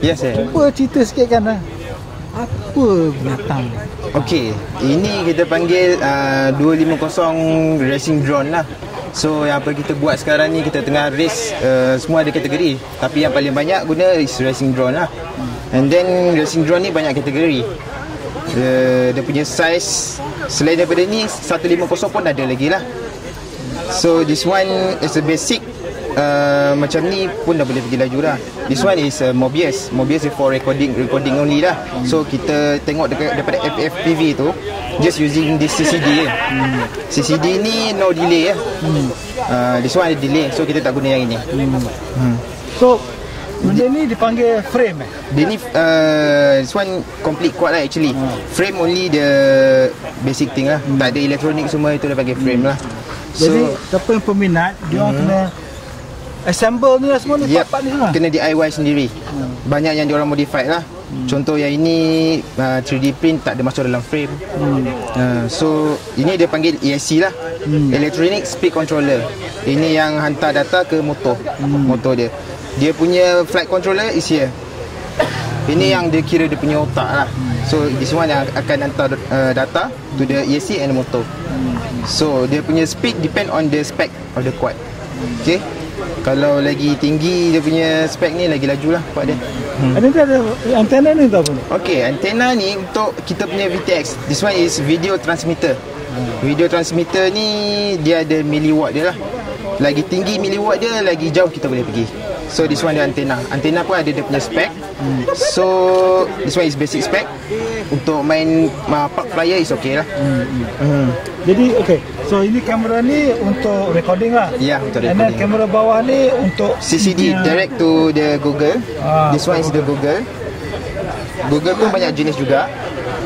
Yes, sir. Cuba cerita sikit kan ah. Apa binatang? Okey, ini kita panggil uh, 250 racing drone lah. So yang apa kita buat sekarang ni kita tengah race uh, semua ada kategori tapi yang paling banyak guna is racing drone lah. And then racing drone ni banyak kategori. Dia, dia punya size selain daripada ni 150 pun ada lagi lah. So this one is a basic uh, macam ni pun dah boleh pergi laju dah. This one is uh, Mobius. Mobius is for recording recording only lah. So kita tengok dekat daripada FFPV tu just using this CCD je. Hmm. CCD ni no delay ya. Hmm. Uh, this one ada delay so kita tak guna yang ini. Hmm. So Benda ni dipanggil frame eh? Dia ni uh, This one complete quad lah actually hmm. Frame only the Basic thing lah hmm. Tak ada elektronik semua Itu dia panggil frame lah so, Jadi siapa yang peminat Dia orang hmm. kena Assemble ni lah semua ni yep. part ni semua Kena DIY sendiri. Hmm. Banyak yang diorang modified lah. Hmm. Contoh yang ini uh, 3D print tak ada masuk dalam frame. Hmm. uh, So Ini dia panggil ESC lah. Hmm. Electronic Speed Controller. Ini yang hantar data ke motor. Hmm. Motor dia. Dia punya flight controller is here ini hmm. yang dia kira dia punya otak lah. So this one yang akan hantar uh, data to the ESC and the motor. So dia punya speed depend on the spec of the quad. Okay kalau lagi tinggi dia punya spek ni lagi laju lah kuat dia. Hmm. ada ada antena ni tak apa? Ok antena ni untuk kita punya VTX this one is video transmitter. Video transmitter ni dia ada milliwatt dia lah. Lagi tinggi milliwatt dia lagi jauh kita boleh pergi So this one dia antena. Antena pun ada dia punya spek. Hmm. So this one is basic spec. Untuk main uh, park flyer is okay lah. Hmm. Hmm. Jadi okay. So ini kamera ni untuk recording lah. Ya yeah, untuk recording. And then kamera bawah ni untuk CCD punya... direct to the Google. Ah, this one is the Google. Google pun banyak jenis juga.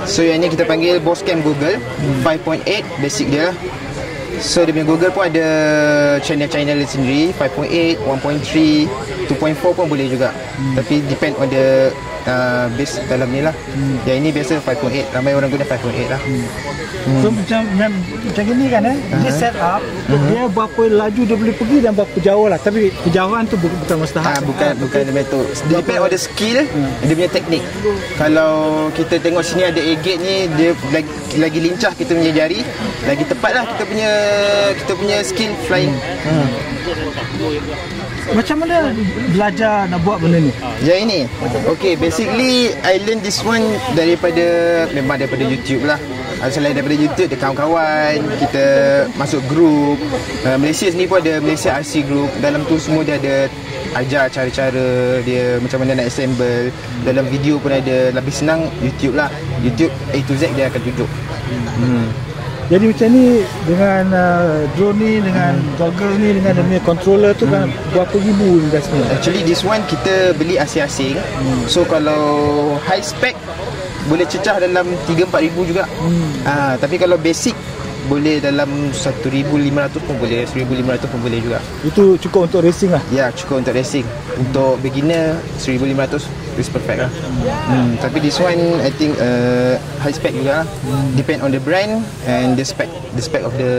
So yang ni kita panggil Boscam Google hmm. 5.8 basic dia. So dia punya Google pun ada channel-channel sendiri 5.8, 1.3, 2.4 pun boleh juga hmm. Tapi depend on the uh, base dalam ni lah hmm. Yang ini biasa 5.8, ramai orang guna 5.8 lah hmm. Hmm. So macam, macam, macam ni kan eh uh-huh. Dia set up uh-huh. Dia berapa laju dia boleh pergi dan berapa jauh lah Tapi kejauhan tu bukan, bukan mustahak ha, Bukan, ha, bukan okay. betul Depend on the skill hmm. Dia punya teknik Kalau kita tengok sini ada A-gate ni Dia lagi, lagi lincah kita punya jari Lagi tepat lah kita punya Kita punya skill flying hmm. Hmm. Macam mana belajar nak buat benda ni? Yang ini? Okay, basically I learn this one daripada Memang daripada YouTube lah. Ah, Selain daripada YouTube, ada kawan-kawan Kita masuk group. Uh, Malaysia sendiri pun ada Malaysia RC group. Dalam tu semua dia ada ajar cara-cara dia macam mana nak assemble. Dalam video pun ada. Lebih senang YouTube lah. YouTube A to Z dia akan tunjuk. Hmm. Jadi macam ni dengan uh, drone ni dengan hmm. goggle ni dengan hmm. controller tu kan hmm. berapa ribu investment? Actually this one kita beli asing-asing. Hmm. So kalau high spec boleh cecah dalam 3 4 ribu juga. Hmm. Uh, tapi kalau basic boleh dalam 1500 pun boleh 1500 pun boleh juga itu cukup untuk racing lah ya cukup untuk racing untuk beginner 1500 is perfect lah hmm. tapi this one I think uh, high spec juga lah hmm. depend on the brand and the spec the spec of the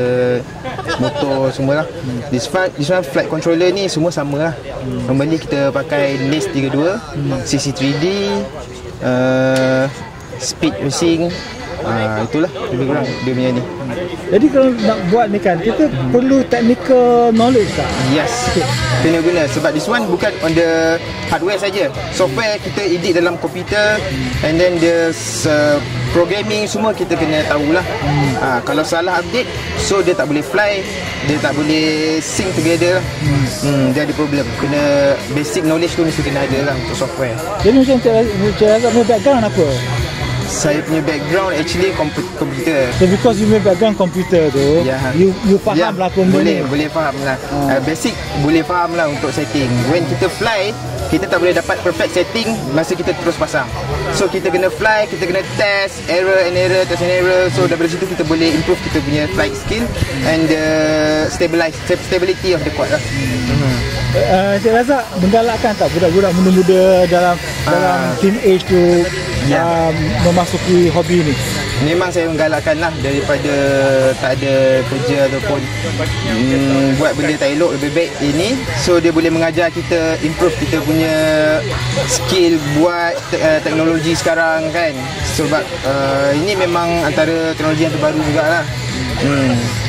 motor semua lah hmm. this, one, this one flight controller ni semua sama lah hmm. normally kita pakai LACE 32 hmm. CC3D uh, speed racing uh, itulah lebih kurang dia punya ni jadi kalau nak buat ni kan kita hmm. perlu technical knowledge tak? Yes. Kena guna sebab this one bukan on the hardware saja. Software kita edit dalam komputer hmm. and then the uh, programming semua kita kena tahulah. Hmm. Ha, kalau salah update so dia tak boleh fly, dia tak boleh sync together. Hmm. hmm dia ada problem. Kena basic knowledge tu mesti kena ada lah untuk software. Jadi macam cara cara background apa? Saya punya background actually komputer. So because you punya background komputer tu, yeah. you you faham yeah, lah pun boleh, ni. boleh faham lah. Hmm. Uh, basic boleh faham lah untuk setting. When kita fly, kita tak boleh dapat perfect setting masa kita terus pasang. So kita kena fly, kita kena test error and error, test and error. So daripada situ kita boleh improve kita punya flight skill and the stabilize stability of the quad lah. Hmm. Uh, saya rasa menggalakkan tak budak-budak muda-muda dalam uh, dalam teenage tu yeah. um, memasuki hobi ni? memang saya menggalakkan lah daripada tak ada kerja ataupun mm, buat benda tak elok lebih baik ini so dia boleh mengajar kita improve kita punya skill buat te- uh, teknologi sekarang kan sebab uh, ini memang antara teknologi yang terbaru jugalah hmm.